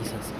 一三四。